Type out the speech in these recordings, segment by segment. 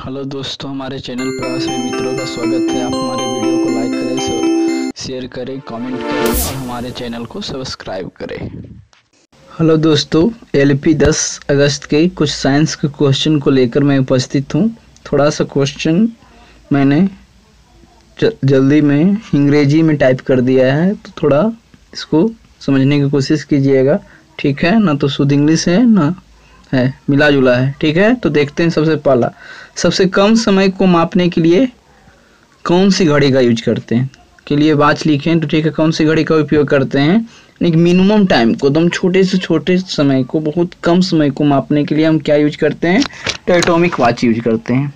Hello दोस्तों, हमारे channel पर सभी मित्रों का स्वागत है। आप हमारे वीडियो को लाइक करें शेयर करें कमेंट करें और हमारे चैनल को सब्सक्राइब करें। हेलो दोस्तों एलपी 10 अगस्त के कुछ साइंस के क्वेश्चन को लेकर मैं उपस्थित हूँ। थोड़ा सा क्वेश्चन मैंने जल्दी में अंग्रेज़ी में टाइप कर दिया है तो थोड़ा इसको समझने की कोशिश कीजिएगा। ठीक है? ना तो शुद्ध इंग्लिश है, ना है मिला जुला है। ठीक है? तो देखते हैं सबसे पहला। सबसे कम समय को मापने के लिए कौन सी घड़ी का यूज़ करते हैं? के लिए बात लिखें तो ठीक है, कौन सी घड़ी का उपयोग करते हैं? एक मिनिमम टाइम को एकदम छोटे से छोटे समय को, बहुत कम समय को मापने के लिए हम क्या यूज़ करते हैं? तो एटॉमिक वॉच यूज़ करते हैं।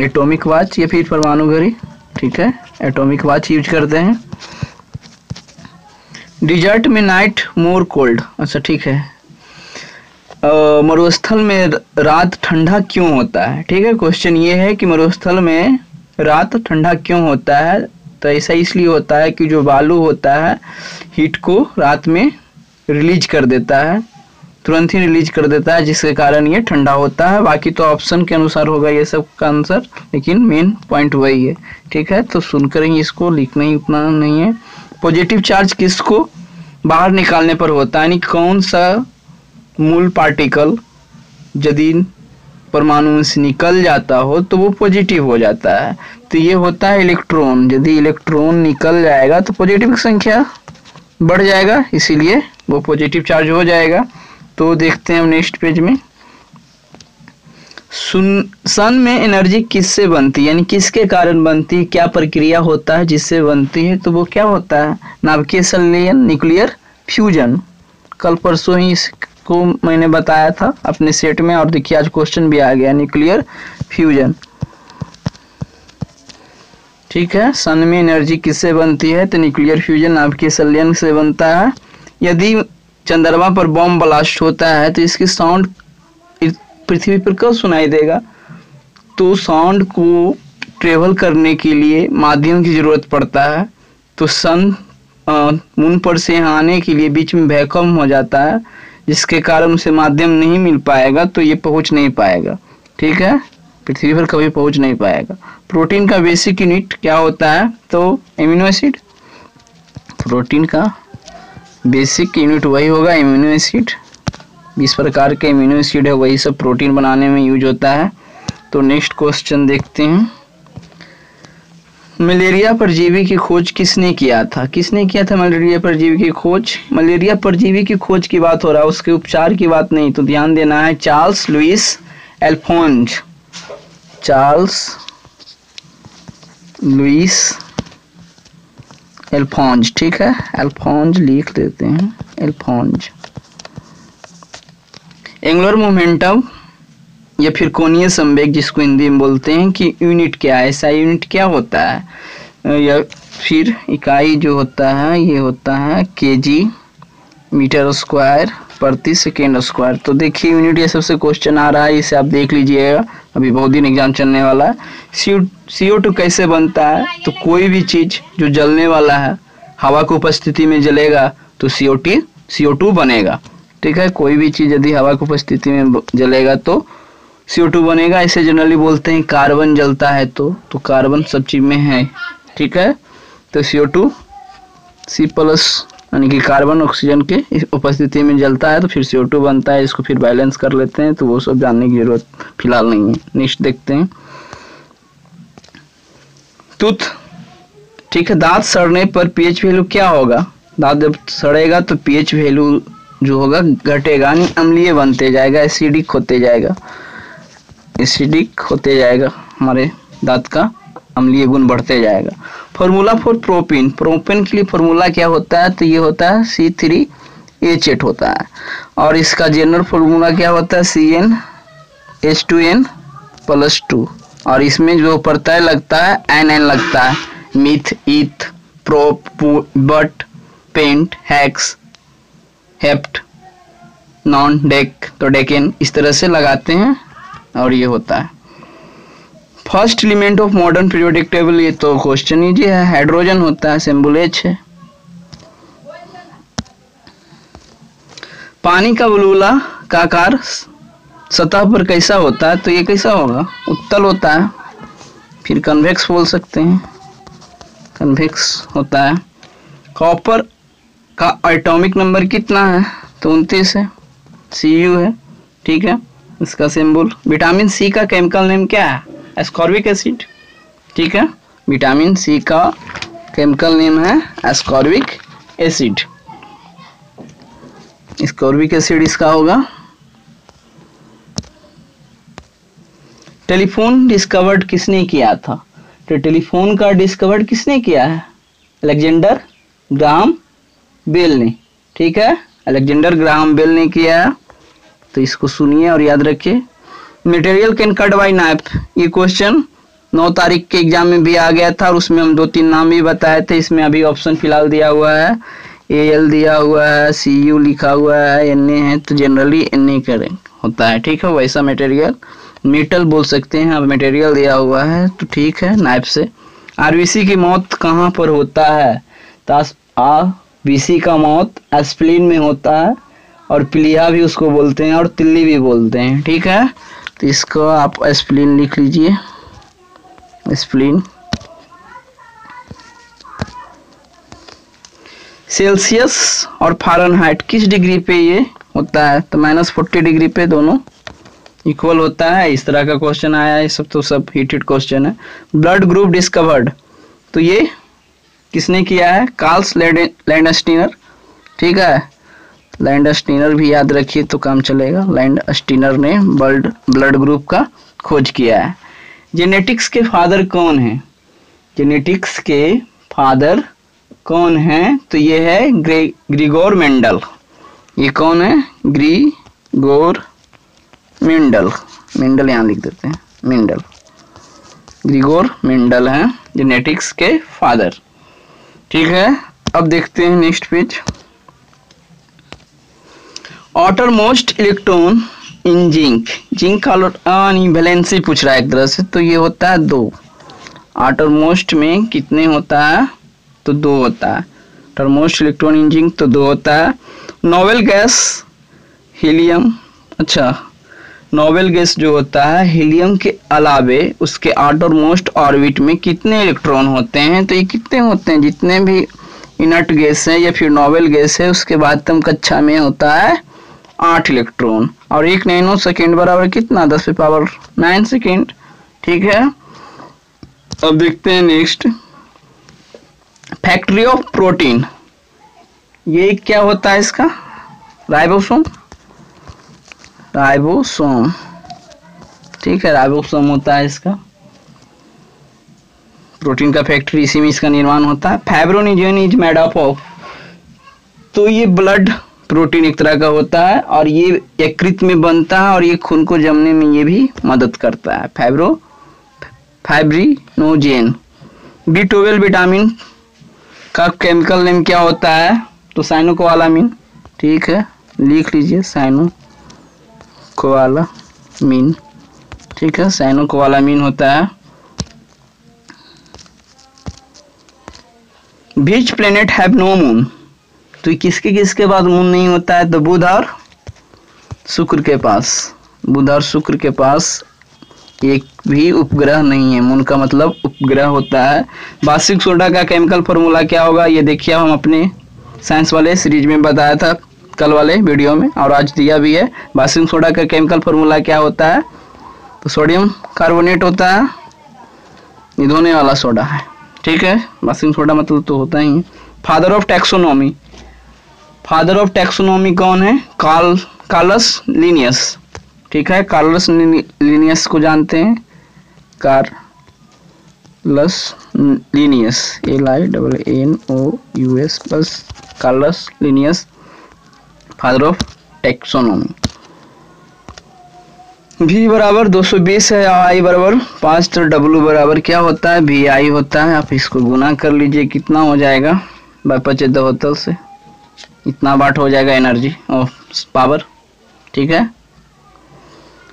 एटॉमिक वॉच या फिर परमाणु घड़ी, ठीक है? एटॉमिक वॉच यूज़ करते हैं। डिजर्ट में नाइट मोर कोल्ड अच्छा ठीक है। मरुस्थल में रात ठंडा क्यों होता है? ठीक है क्वेश्चन ये है कि मरुस्थल में रात ठंडा क्यों होता है? तो ऐसा इसलिए होता है कि जो बालू होता है हीट को रात में रिलीज़ कर देता है, तुरंत ही रिलीज़ कर देता है, जिसके कारण ये ठंडा होता है। बाकी तो ऑप्शन के अनुसार होगा ये सब का आंसर लेकिन मेन पॉइंट वही है। ठीक है तो सुनकर ही इसको लिखना ही उतना नहीं है। पॉजिटिव चार्ज किसको? बाहर निकालने पर होता है, यानी कौन सा मूल पार्टिकल यदि परमाणु से निकल जाता हो तो वो पॉजिटिव हो जाता है। तो ये होता है इलेक्ट्रॉन यदि इलेक्ट्रॉन निकल जाएगा तो पॉजिटिव संख्या बढ़ जाएगा, इसीलिए वो पॉजिटिव चार्ज हो जाएगा। तो देखते हैं हम नेक्स्ट पेज में। सुन सन में एनर्जी किससे बनती है? यानी किसके कारण बनती है? क्या प्रक्रिया होता है जिससे बनती है? तो वो क्या होता है? नाभिकीय संलयन न्यूक्लियर फ्यूजन कल परसों ही को मैंने बताया था, अपने सेट में, और देखिए आज क्वेश्चन भी आ गया न्यूक्लियर फ्यूजन ठीक है सन में एनर्जी किससे बनती है? तो न्यूक्लियर फ्यूजन आपके संलयन से बनता है। यदि चंद्रमा पर बॉम्ब ब्लास्ट होता है तो इसकी साउंड पृथ्वी पर कब सुनाई देगा? तो साउंड को ट्रेवल करने के लिए माध्यम की ज़रूरत पड़ता है। तो सन मून पर से आने के लिए बीच में वैकम हो जाता है। जिसके कारण उसे माध्यम नहीं मिल पाएगा तो ये पहुँच नहीं पाएगा। ठीक है? पृथ्वी पर कभी पहुँच नहीं पाएगा। प्रोटीन का बेसिक यूनिट क्या होता है? तो इम्यूनो एसिड प्रोटीन का बेसिक यूनिट वही होगा इम्यूनो एसिड इस प्रकार के इम्यूनो एसिड है, वही सब प्रोटीन बनाने में यूज़ होता है। तो नेक्स्ट क्वेश्चन देखते हैं। मलेरिया परजीवी की खोज किसने किया था? किसने किया था मलेरिया परजीवी की खोज? मलेरिया परजीवी की खोज की बात हो रहा है, उसके उपचार की बात नहीं तो ध्यान देना है, Charles Louis Alphonse Charles Louis Alphonse ठीक है? एल्फोन्ज लिख देते हैं एल्फोन्ज एंगुलर मोमेंटम या फिर कोणीय संवेग जिसको हिंदी में बोलते हैं कि यूनिट क्या है? ऐसा यूनिट क्या होता है? या फिर इकाई जो होता है, ये होता है केजी मीटर स्क्वायर प्रति सेकेंड स्क्वायर। तो देखिए, यूनिट ये सबसे क्वेश्चन आ रहा है, इसे आप देख लीजिएगा। अभी बहुत दिन एग्ज़ाम चलने वाला है। सी ओ टू कैसे बनता है? तो कोई भी चीज़ जो जलने वाला है, हवा की उपस्थिति में जलेगा तो सी O T C O two बनेगा। ठीक है? कोई भी चीज़ यदि हवा की उपस्थिति में जलेगा तो सी बनेगा, इसे जनरली बोलते हैं कार्बन जलता है तो तो कार्बन सब चीज़ में है, ठीक है? तो सी टू सी प्लस यानी कि कार्बन ऑक्सीजन के उपस्थिति में जलता है तो फिर सी बनता है, इसको फिर बैलेंस कर लेते हैं तो वो सब जानने की ज़रूरत फ़िलहाल नहीं है नेक्स्ट देखते हैं। टूथ ठीक है, दांत सड़ने पर पीएच वैल्यू क्या होगा? दांत जब सड़ेगा तो पीएच वैल्यू जो होगा, घटेगा, यानी अम्लीय बनते जाएगा एसिडिक होते जाएगा। एसिडिक होते जाएगा, हमारे दांत का अम्लीय गुण बढ़ते जाएगा। फॉर्मूला फॉर प्रोपिन प्रोपिन के लिए फॉर्मूला क्या होता है? तो ये होता है सी थ्री एच एट होता है। और इसका जनरल फॉर्मूला क्या होता है? C N H two N plus two और इसमें जो प्रत्यय लगता है एन एन लगता है। Meth eth prop but pent hex hept non dec तो डेकेन इस तरह से लगाते हैं। और ये होता है। First element of modern periodic table ये तो क्वेश्चन ही जी है। हाइड्रोजन होता है सिंबल एच है। पानी का बुलबुला का आकार सतह पर कैसा होता है तो ये कैसा होगा? उत्तल होता है। फिर कन्वेक्स बोल सकते हैं। कन्वेक्स होता है। कॉपर का एटॉमिक नंबर कितना है? तो उनतीस है। सी यू है। ठीक है। इसका सिंबल। विटामिन सी का केमिकल नेम क्या है? Ascorbic acid. ठीक है? विटामिन सी का केमिकल नेम है एस्कॉर्बिक एसिड। स्कॉर्बिक एसिड इसका होगा। टेलीफोन डिस्कवर्ड किसने किया था? तो टेलीफोन का डिस्कवर्ड किसने किया है? अलेक्जेंडर ग्राम बेल ने। ठीक है? अलेक्जेंडर ग्राम बेल ने किया है। तो इसको सुनिए और याद रखिए। Material can cut by knife ये क्वेश्चन नौ तारीख के एग्ज़ाम में भी आ गया था और उसमें हम दो तीन नाम भी बताए थे। इसमें अभी ऑप्शन फ़िलहाल दिया हुआ है। ए एल दिया हुआ है सी यू लिखा हुआ है एन ए है तो जनरली एन ए करें होता है, ठीक है? वैसा मटेरियल मेटल बोल सकते हैं, अब मटेरियल दिया हुआ है तो ठीक है नाइफ से। आरबीसी की मौत कहाँ पर होता है? तास आ बीसी का मौत एस्प्लिन में होता है। और प्लिया भी उसको बोलते हैं और तिल्ली भी बोलते हैं, ठीक है? तो इसको आप स्प्लिन लिख लीजिए। स्प्लिन। सेल्सियस और फारेनहाइट, किस डिग्री पे ये होता है? तो माइनस फोर्टी डिग्री पे दोनों इक्वल होता है। इस तरह का क्वेश्चन आया है सब तो सब हीटेड क्वेश्चन है। Blood group discovered. तो ये किसने किया है? कार्ल्स लैंड स्टीनर ठीक है? लैंड स्टीनर भी याद रखिए तो काम चलेगा। लैंड स्टीनर ने ब्लड ब्लड ग्रुप का खोज किया है। जेनेटिक्स के फादर कौन है? जेनेटिक्स के फादर कौन है? तो ये है ग्रे, ग्रिगोर मेंडल। ये कौन है? Gregor Mendel. मेंडल यहाँ लिख देते हैं। मेंडल। ग्रिगोर मेंडल है जेनेटिक्स के फादर ठीक है? अब देखते हैं next page outermost electron in zinc zinc का वैलेंसी पूछ रहा है एक तरह से तो ये होता है दो। आटर मोस्ट में कितने होता है? तो दो होता है। टर्मोस्ट इलेक्ट्रॉन इन जिंक तो दो होता है। नोवेल गैस हीलियम अच्छा। नोवेल गैस जो होता है हीलियम के अलावे उसके आउटर मोस्ट ऑर्बिट में कितने इलेक्ट्रॉन होते हैं? तो ये कितने होते हैं? जितने भी इनर्ट गैस है या फिर नोवेल गैस है, उसके बाद तम कक्षा में होता है आठ इलेक्ट्रॉन और एक नैनो सेकेंड बराबर कितना? दस पे पावर नाइन सेकेंड। ठीक है? अब देखते हैं नेक्स्ट फैक्ट्री ऑफ़ प्रोटीन ये क्या होता है इसका? राइबोसोम। राइबोसोम। ठीक है, राइबोसोम होता है इसका। प्रोटीन का फैक्ट्री इसी में इसका निर्माण होता है। Fibrinogen is made up of तो ये ब्लड प्रोटीन एक तरह का होता है और ये यकृत में बनता है और ये खून को जमने में ये भी मदद करता है। Fibro fibrinogen B twelve vitamin का केमिकल नेम क्या होता है? तो साइनो कोवालामीन ठीक है? लिख लीजिए साइनो कोवालामीन ठीक है? साइनो कोवालामीन होता है। Which planet have no moon तो किसके किसके बाद मून नहीं होता है? तो बुध और शुक्र के पास। बुध और शुक्र के पास एक भी उपग्रह नहीं है। मून का मतलब उपग्रह होता है। बासिक सोडा का केमिकल फॉर्मूला क्या होगा? ये देखिए, हम अपने साइंस वाले सीरीज़ में बताया था कल वाले वीडियो में, और आज दिया भी है। बासिक सोडा का केमिकल फॉर्मूला क्या होता है? तो सोडियम कार्बोनेट होता है। ये वाला सोडा है। ठीक है? बासिक सोडा मतलब तो होता ही है। Father of taxonomy father of taxonomy कौन है? Carl Carolus Linnaeus. ठीक है कार्लस लीनियस को जानते हैं। Carolus Linnaeus L I double N O U S plus Carolus Linnaeus, father of taxonomy. V बराबर 220 है आई बराबर पाँच तो डब्लू बराबर क्या होता है? वी आई होता है, आप इसको गुना कर लीजिए, कितना हो जाएगा? बाय पचे दहत्तर से। इतना वाट हो जाएगा एनर्जी और पावर, ठीक है?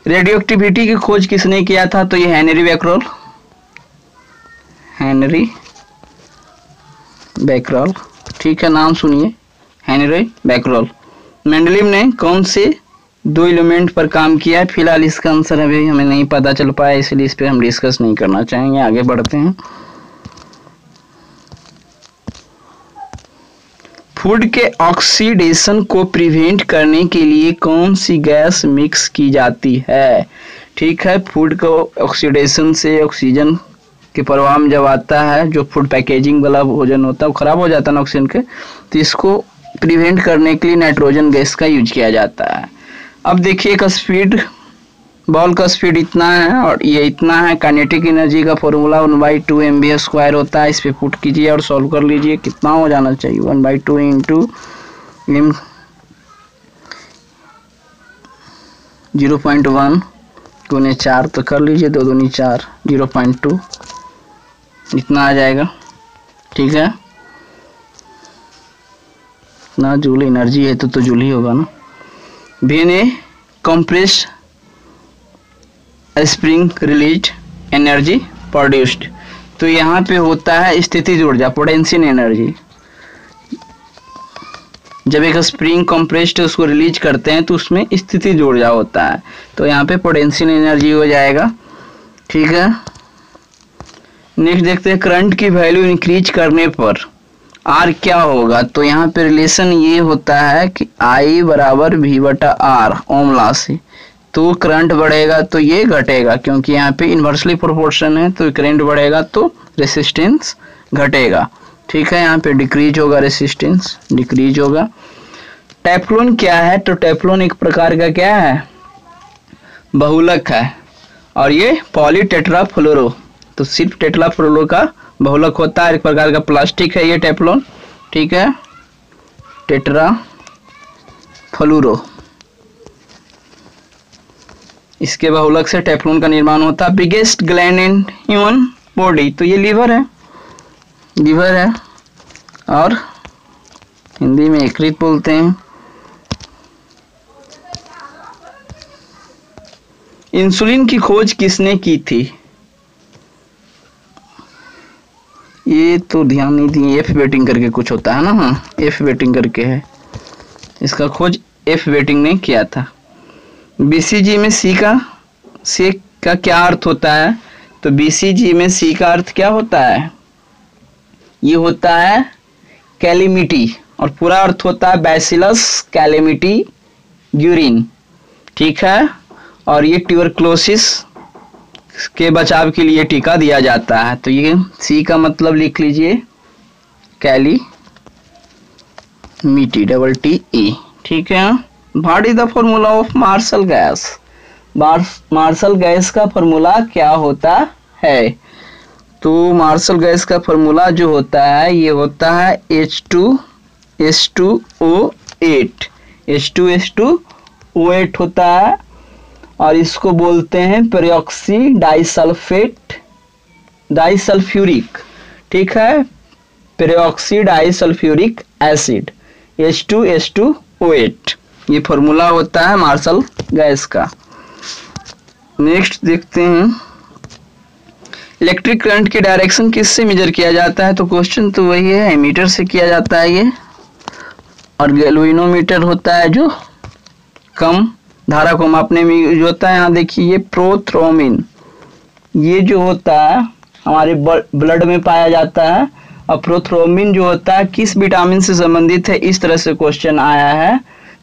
रेडियो एक्टिविटी की खोज किसने किया था? तो ये हेनरी बैकरोल हेनरी बैकरोल ठीक है, नाम सुनिए हेनरी बैकरोल मेंडलिम ने कौन से दो एलिमेंट पर काम किया है? फ़िलहाल इसका आंसर अभी हमें नहीं पता चल पाया, इसलिए इस पर हम डिस्कस नहीं करना चाहेंगे, आगे बढ़ते हैं। फ़ूड के ऑक्सीडेशन को प्रिवेंट करने के लिए कौन सी गैस मिक्स की जाती है? ठीक है, फ़ूड को ऑक्सीडेशन से ऑक्सीजन के प्रभाव में जब आता है, जो फ़ूड पैकेजिंग वाला भोजन होता है, वो खराब हो जाता है ना ऑक्सीजन के तो इसको प्रिवेंट करने के लिए नाइट्रोजन गैस का यूज़ किया जाता है। अब देखिए एक स्पीड बॉल का स्पीड इतना है और ये इतना है काइनेटिक एनर्जी का formula one by two m b square होता है, इस पर पुट कीजिए और सॉल्व कर लीजिए, कितना हो जाना चाहिए? One by two into m zero point one गुने चार तो कर लीजिए, दो दूनी चार ज़ीरो पॉइंट टू इतना आ जाएगा, ठीक है? ना जूल एनर्जी है तो तो जूल ही होगा ना। बेने compressed spring release energy produced तो यहाँ पे होता है स्थिति ऊर्जा पोटेंशियल एनर्जी जब एक स्प्रिंग कंप्रेस्ड उसको रिलीज़ करते हैं तो उसमें स्थिति ऊर्जा होता है। तो यहाँ पे पोटेंशियल एनर्जी हो जाएगा। ठीक है? नेक्स्ट देखते हैं करंट की वैल्यू इंक्रीज करने पर आर क्या होगा? तो यहाँ पे रिलेशन ये होता है कि आई बराबर वी बटा आर ओमला से तो करंट बढ़ेगा तो ये घटेगा, क्योंकि यहाँ पे इन्वर्सली प्रोपोर्शन है तो करंट बढ़ेगा तो रेसिस्टेंस घटेगा। ठीक है, यहाँ पे डिक्रीज होगा रेसिस्टेंस डिक्रीज होगा। टेफ्लोन क्या है? तो टेफ्लोन एक प्रकार का क्या है? बहुलक है। और ये पॉलीटेट्राफ्लोरो तो सिर्फ़ टेट्राफ्लोरो का बहुलक होता है, एक प्रकार का प्लास्टिक है ये टेफ्लोन ठीक है? टेट्रा फ्लूरो इसके बहुलक से टेफ्लोन का निर्माण होता है। Biggest gland in human body तो ये लीवर है। लीवर है। और हिंदी में एकरित बोलते हैं। इंसुलिन की खोज किसने की थी? ये तो ध्यान नहीं दिए। एफ़ वेटिंग करके कुछ होता है ना? हाँ एफ़ वेटिंग करके है। इसका खोज एफ़ वेटिंग ने किया था। बीसीजी में सी का सी का क्या अर्थ होता है? तो बीसीजी में सी का अर्थ क्या होता है? ये होता है कैलिमिटी और पूरा अर्थ होता है बैसिलस कैलिमिटी यूरिन ठीक है? और ये ट्यूबरक्लोसिस के बचाव के लिए टीका दिया जाता है। तो ये सी का मतलब लिख लीजिए कैली मीटी डबल टी ई ठीक है? What is the formula of Marshall gas. Marshall gas का फॉर्मूला क्या होता है? तो मार्शल गैस का फॉर्मूला जो होता है, ये होता है H two S two O eight H two S two O eight होता है, और इसको बोलते हैं पेरियोक्सी डाइसल्फेट डाइसल्फ्यूरिक ठीक है? Peroxy disulphuric acid H two S two O eight ये फॉर्मूला होता है मार्शल गैस का। नेक्स्ट देखते हैं। इलेक्ट्रिक करंट की डायरेक्शन किससे मेजर किया जाता है? तो क्वेश्चन तो वही है एमीटर से किया जाता है ये। और गैल्वेनोमीटर होता है जो कम धारा को मापने में यूज़ होता है। यहाँ देखिए, ये प्रोथ्रोमिन ये जो होता है, हमारे ब्लड में पाया जाता है। और प्रोथ्रोमिन जो होता है, किस विटामिन से संबंधित है? इस तरह से क्वेश्चन आया है।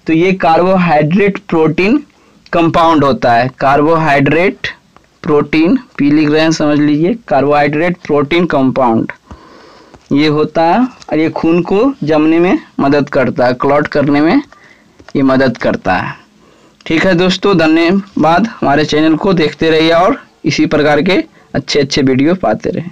तो ये कार्बोहाइड्रेट प्रोटीन कंपाउंड होता है। कार्बोहाइड्रेट प्रोटीन पी लिख रहे हैं समझ लीजिए कार्बोहाइड्रेट प्रोटीन कंपाउंड ये होता है, और ये खून को जमने में मदद करता है क्लॉट करने में ये मदद करता है। ठीक है दोस्तों, धन्यवाद। हमारे चैनल को देखते रहिए और इसी प्रकार के अच्छे अच्छे वीडियो पाते रहें।